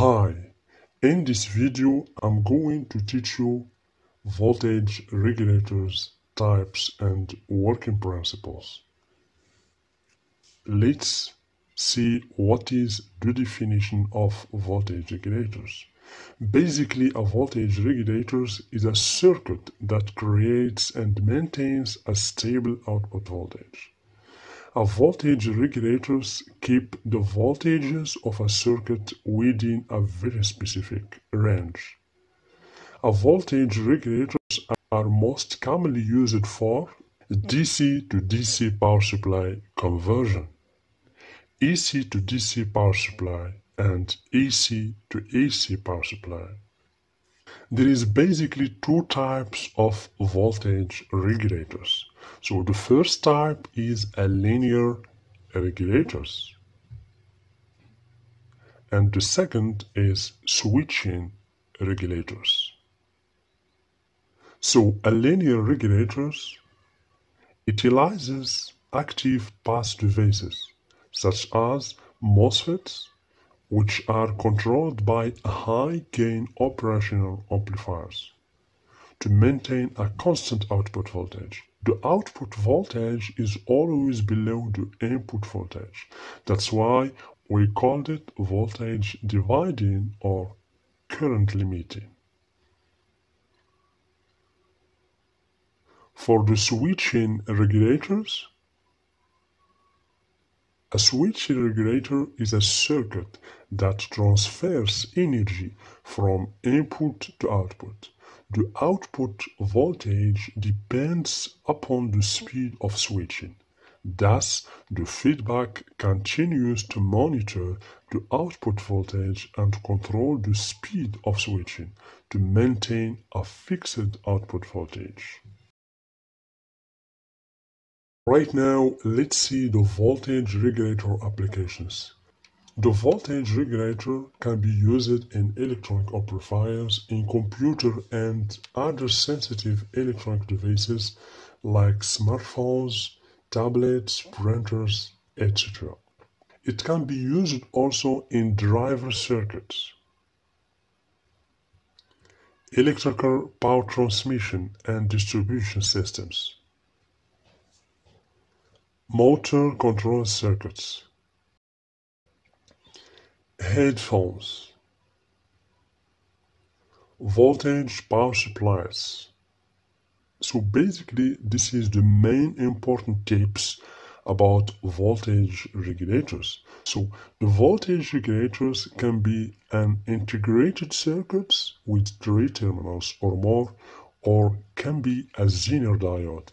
Hi, in this video I'm going to teach you voltage regulators types and working principles. Let's see what is the definition of voltage regulators. Basically, a voltage regulator is a circuit that creates and maintains a stable output voltage. A voltage regulators keep the voltages of a circuit within a very specific range. A voltage regulators are most commonly used for DC to DC power supply conversion, AC to DC power supply, and AC to AC power supply. There is basically two types of voltage regulators. So the first type is a linear regulators. And the second is switching regulators. So a linear regulators utilizes active passive devices such as MOSFETs which are controlled by high gain operational amplifiers to maintain a constant output voltage. The output voltage is always below the input voltage. That's why we called it voltage dividing or current limiting. For the switching regulators, a switching regulator is a circuit that transfers energy from input to output. The output voltage depends upon the speed of switching. Thus, the feedback continues to monitor the output voltage and control the speed of switching to maintain a fixed output voltage. Right now, let's see the voltage regulator applications. The voltage regulator can be used in electronic amplifiers, in computer and other sensitive electronic devices like smartphones, tablets, printers, etc. It can be used also in driver circuits, electrical power transmission and distribution systems, motor control circuits, headphones, voltage power supplies. So basically this is the main important tips about voltage regulators. So the voltage regulators can be an integrated circuit with three terminals or more or can be a Zener diode